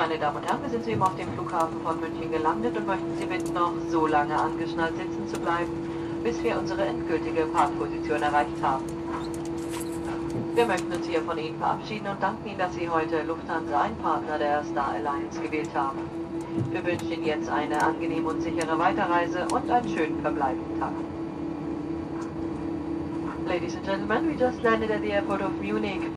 Meine Damen und Herren, wir sind soeben auf dem Flughafen von München gelandet und möchten Sie bitten, noch so lange angeschnallt sitzen zu bleiben, bis wir unsere endgültige Parkposition erreicht haben. Wir möchten uns hier von Ihnen verabschieden und danken Ihnen, dass Sie heute Lufthansa, ein Partner der Star Alliance, gewählt haben. Wir wünschen Ihnen jetzt eine angenehme und sichere Weiterreise und einen schönen verbleibenden Tag. Ladies and gentlemen, we just landed at the airport of Munich.